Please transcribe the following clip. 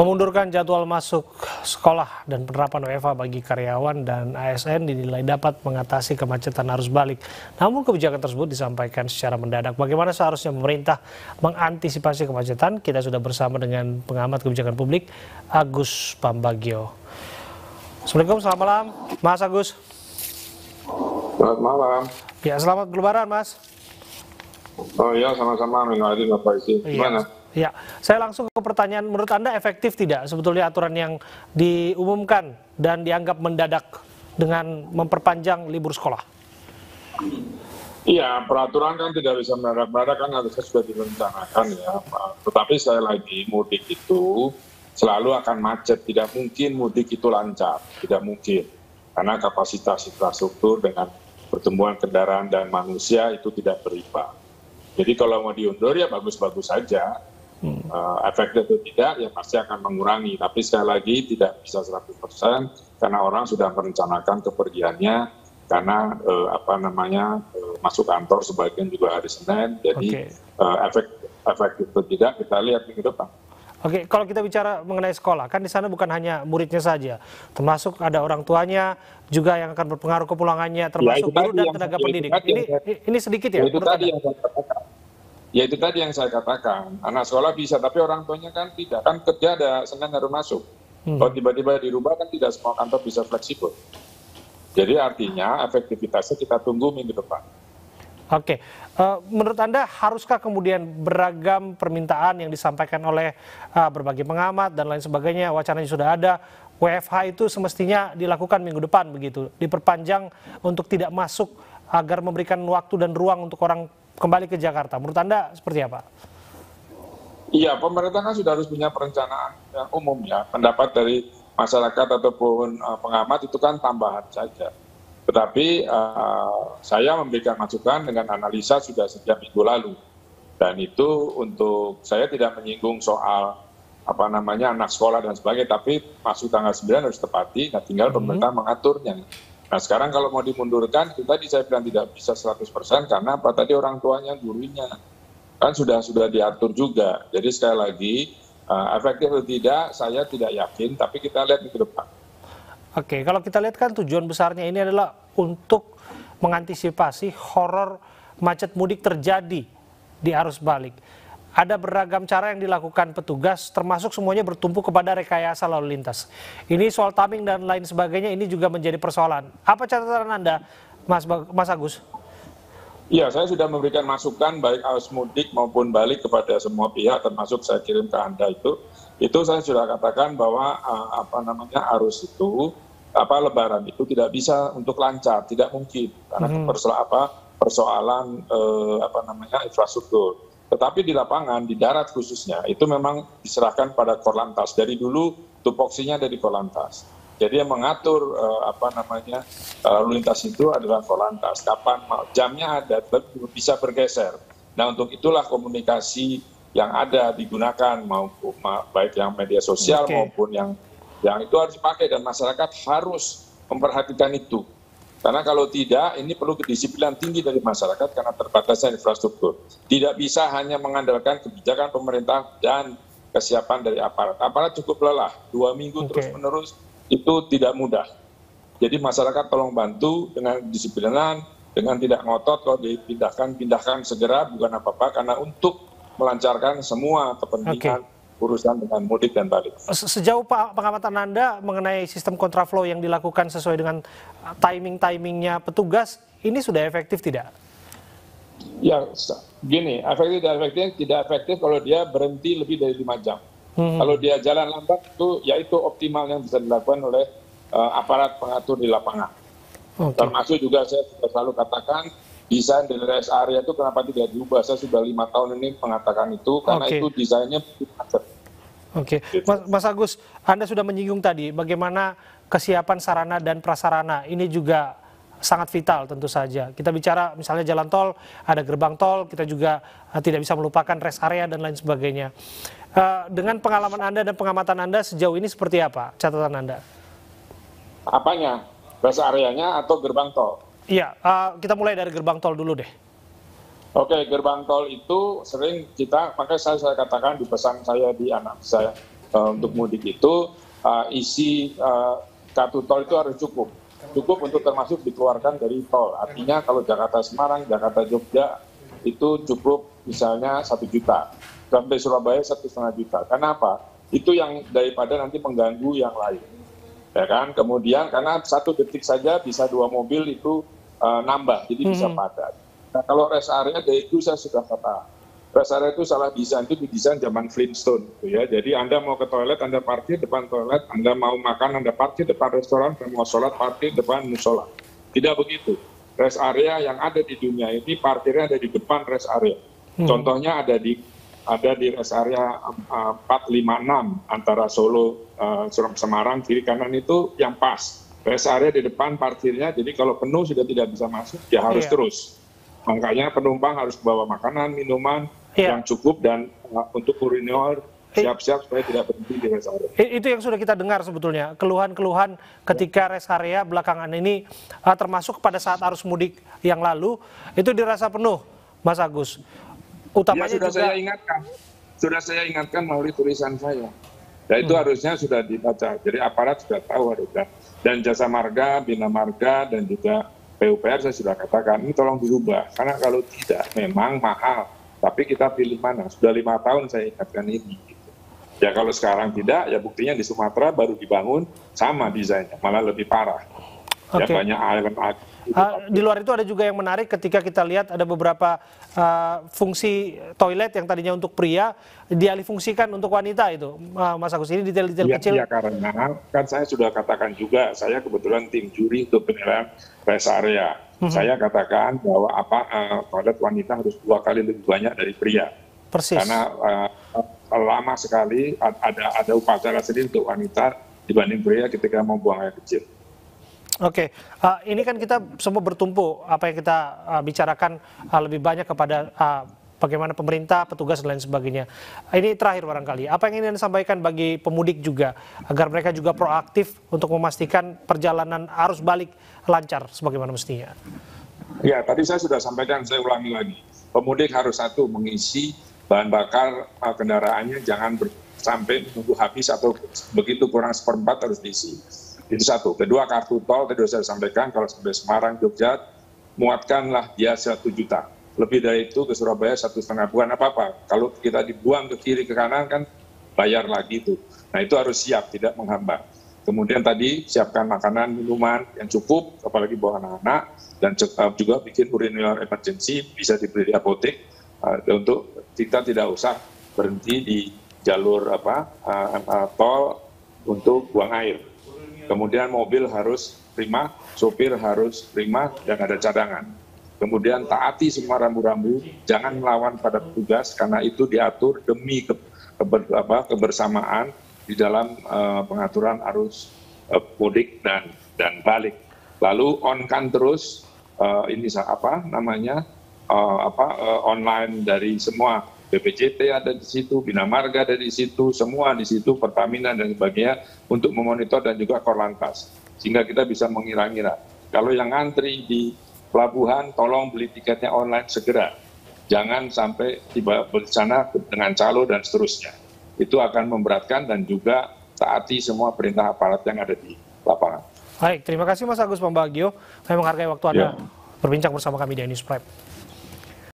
Memundurkan jadwal masuk sekolah dan penerapan WFA bagi karyawan dan ASN dinilai dapat mengatasi kemacetan arus balik. Namun kebijakan tersebut disampaikan secara mendadak. Bagaimana seharusnya pemerintah mengantisipasi kemacetan? Kita sudah bersama dengan pengamat kebijakan publik Agus Pambagio. Assalamualaikum, selamat malam Mas Agus. Selamat malam. Ya, selamat lebaran Mas. Oh iya, sama-sama Aidin Bapak Isi. Gimana? Iya. Ya, saya langsung ke pertanyaan. Menurut Anda efektif tidak sebetulnya aturan yang diumumkan dan dianggap mendadak dengan memperpanjang libur sekolah? Iya, peraturan kan tidak bisa mendadak-mendadak kan harusnya sudah direncanakan ya. Tetapi saya lagi mudik itu selalu akan macet. Tidak mungkin mudik itu lancar, tidak mungkin. Karena kapasitas infrastruktur dengan pertumbuhan kendaraan dan manusia itu tidak berimbang. Jadi kalau mau diundur ya bagus-bagus saja efektif atau tidak ya pasti akan mengurangi tapi sekali lagi tidak bisa 100% karena orang sudah merencanakan kepergiannya karena uh, apa namanya uh, masuk kantor sebagian juga hari Senin jadi okay. uh, efek efektif atau tidak kita lihat minggu depan. Oke, kalau kita bicara mengenai sekolah, kan di sana bukan hanya muridnya saja, termasuk ada orang tuanya juga yang akan berpengaruh ke pulangannya, ya, termasuk ya, guru dan tenaga pendidik. Ini, ini sedikit ya? ya itu tadi yang saya ya itu tadi yang saya katakan. Anak sekolah bisa tapi orang tuanya kan tidak kan kerja ada senin harus masuk. Hmm. kalau tiba-tiba dirubah kan tidak semua kantor bisa fleksibel. Jadi artinya efektivitasnya kita tunggu minggu depan. Oke, uh, menurut Anda haruskah kemudian beragam permintaan yang disampaikan oleh uh, berbagai pengamat dan lain sebagainya, wacananya sudah ada, WFH itu semestinya dilakukan minggu depan begitu, diperpanjang untuk tidak masuk agar memberikan waktu dan ruang untuk orang kembali ke Jakarta. Menurut Anda seperti apa? Iya, pemerintah kan sudah harus punya perencanaan yang umum ya. Pendapat dari masyarakat ataupun uh, pengamat itu kan tambahan saja. Tetapi uh, saya memberikan masukan dengan analisa sudah sejak minggu lalu. Dan itu untuk saya tidak menyinggung soal apa namanya anak sekolah dan sebagainya, tapi masuk tanggal 9 harus tepati, nah tinggal hmm. pemerintah mengaturnya. Nah sekarang kalau mau dimundurkan, itu tadi saya bilang tidak bisa 100% karena apa tadi orang tuanya, gurunya. Kan sudah sudah diatur juga. Jadi sekali lagi, uh, efektif atau tidak, saya tidak yakin, tapi kita lihat di depan. Oke, kalau kita lihat kan tujuan besarnya ini adalah untuk mengantisipasi horor macet mudik terjadi di arus balik ada beragam cara yang dilakukan petugas, termasuk semuanya bertumpu kepada rekayasa lalu lintas. Ini soal timing dan lain sebagainya, ini juga menjadi persoalan. Apa catatan Anda, Mas, Mas Agus? Ya, saya sudah memberikan masukan baik arus mudik maupun balik kepada semua pihak, termasuk saya kirim ke Anda itu. Itu saya sudah katakan bahwa uh, apa namanya arus itu apa Lebaran itu tidak bisa untuk lancar, tidak mungkin karena hmm. persoalan apa persoalan uh, apa namanya infrastruktur tetapi di lapangan, di darat khususnya, itu memang diserahkan pada Korlantas. Dari dulu tupoksinya dari Korlantas. Jadi yang mengatur uh, apa namanya uh, lintas itu adalah Korlantas. Kapan jamnya ada, bisa bergeser. Nah untuk itulah komunikasi yang ada digunakan maupun baik yang media sosial okay. maupun yang yang itu harus dipakai dan masyarakat harus memperhatikan itu. Karena kalau tidak, ini perlu kedisiplinan tinggi dari masyarakat karena terbatasnya infrastruktur. Tidak bisa hanya mengandalkan kebijakan pemerintah dan kesiapan dari aparat. Aparat cukup lelah, dua minggu okay. terus-menerus itu tidak mudah. Jadi masyarakat tolong bantu dengan disiplinan, dengan tidak ngotot kalau dipindahkan, pindahkan segera bukan apa-apa karena untuk melancarkan semua kepentingan okay urusan dengan mudik dan balik. Sejauh pengamatan Anda mengenai sistem kontraflow yang dilakukan sesuai dengan uh, timing-timingnya petugas, ini sudah efektif tidak? Ya, gini, efektif tidak efektif tidak efektif kalau dia berhenti lebih dari lima jam. Hmm. Kalau dia jalan lambat itu, ya itu optimal yang bisa dilakukan oleh uh, aparat pengatur di lapangan. Okay. Termasuk juga saya selalu katakan desain dari rest area itu kenapa tidak diubah? Saya sudah lima tahun ini mengatakan itu karena okay. itu desainnya macet. Oke, okay. Mas, Mas Agus, Anda sudah menyinggung tadi bagaimana kesiapan sarana dan prasarana ini juga sangat vital tentu saja. Kita bicara misalnya jalan tol, ada gerbang tol, kita juga uh, tidak bisa melupakan rest area dan lain sebagainya. Uh, dengan pengalaman Anda dan pengamatan Anda sejauh ini seperti apa catatan Anda? Apanya? Rest areanya atau gerbang tol? Iya, uh, kita mulai dari gerbang tol dulu deh. Oke, gerbang tol itu sering kita, makanya saya, saya katakan di pesan saya di anak saya, uh, untuk mudik itu uh, isi uh, kartu tol itu harus cukup. Cukup untuk termasuk dikeluarkan dari tol. Artinya kalau Jakarta Semarang Jakarta Jogja itu cukup misalnya satu juta. Sampai Surabaya satu setengah juta. Kenapa itu yang daripada nanti mengganggu yang lain. Ya kan? Kemudian karena satu detik saja bisa dua mobil itu uh, nambah jadi bisa hmm. padat nah kalau rest area dari itu saya sudah kata. Rest area itu salah desain itu didesain zaman Flintstone gitu ya. Jadi anda mau ke toilet anda parkir depan toilet anda mau makan anda parkir depan restoran anda mau sholat parkir depan musola. Tidak begitu. Rest area yang ada di dunia ini parkirnya ada di depan rest area. Hmm. contohnya ada di ada di rest area uh, 456 antara Solo uh, Semarang kiri kanan itu yang pas. Rest area di depan parkirnya jadi kalau penuh sudah tidak bisa masuk ya harus iya. terus makanya penumpang harus bawa makanan minuman iya. yang cukup dan uh, untuk urinor siap-siap supaya tidak berhenti di rest area. Itu yang sudah kita dengar sebetulnya, keluhan-keluhan ketika rest area belakangan ini uh, termasuk pada saat arus mudik yang lalu itu dirasa penuh, Mas Agus. Utamanya ya, sudah juga... saya ingatkan, sudah saya ingatkan melalui tulisan saya. Ya itu hmm. harusnya sudah dibaca. Jadi aparat sudah tahu harusnya. Dan jasa marga, bina marga, dan juga PUPR saya sudah katakan ini tolong dirubah. Karena kalau tidak memang mahal. Tapi kita pilih mana? Sudah lima tahun saya ingatkan ini. Ya kalau sekarang tidak, ya buktinya di Sumatera baru dibangun sama desainnya, malah lebih parah. Okay. Ya banyak air Uh, di luar itu ada juga yang menarik ketika kita lihat ada beberapa uh, fungsi toilet yang tadinya untuk pria dialihfungsikan untuk wanita itu, uh, Mas Agus ini detail-detail ya, kecil. Ya karena kan saya sudah katakan juga, saya kebetulan tim juri untuk penilaian rest area. Hmm. Saya katakan bahwa apa uh, toilet wanita harus dua kali lebih banyak dari pria. Persis. Karena uh, lama sekali ada ada upacara sendiri untuk wanita dibanding pria ketika mau buang air kecil. Oke, okay. uh, ini kan kita semua bertumpu apa yang kita uh, bicarakan uh, lebih banyak kepada uh, bagaimana pemerintah, petugas dan lain sebagainya. Ini terakhir barangkali, apa yang ingin disampaikan bagi pemudik juga agar mereka juga proaktif untuk memastikan perjalanan arus balik lancar sebagaimana mestinya. Ya, tadi saya sudah sampaikan, saya ulangi lagi. Pemudik harus satu mengisi bahan bakar uh, kendaraannya jangan sampai menunggu habis atau begitu kurang seperempat harus diisi itu satu. Kedua kartu tol tadi saya sampaikan kalau sampai Semarang, Jogja, muatkanlah dia satu juta. Lebih dari itu ke Surabaya satu setengah bukan apa-apa. Kalau kita dibuang ke kiri ke kanan kan bayar lagi itu. Nah itu harus siap, tidak menghambat. Kemudian tadi siapkan makanan, minuman yang cukup, apalagi buat anak-anak, dan juga bikin urinary emergency, bisa diberi di apotek, uh, untuk kita tidak usah berhenti di jalur apa uh, uh, tol untuk buang air kemudian mobil harus prima, sopir harus prima, dan ada cadangan. Kemudian taati semua rambu-rambu, jangan melawan pada petugas karena itu diatur demi ke, keber, apa, kebersamaan di dalam uh, pengaturan arus uh, mudik dan dan balik. Lalu on kan terus uh, ini apa namanya uh, apa uh, online dari semua BPJT ada di situ, Bina Marga ada di situ, semua di situ, Pertamina dan sebagainya untuk memonitor dan juga Korlantas. Sehingga kita bisa mengira-ngira. Kalau yang ngantri di pelabuhan, tolong beli tiketnya online segera. Jangan sampai tiba di sana dengan calo dan seterusnya. Itu akan memberatkan dan juga taati semua perintah aparat yang ada di lapangan. Baik, terima kasih Mas Agus Pambagio. Saya menghargai waktu Anda ya. berbincang bersama kami di News Prime.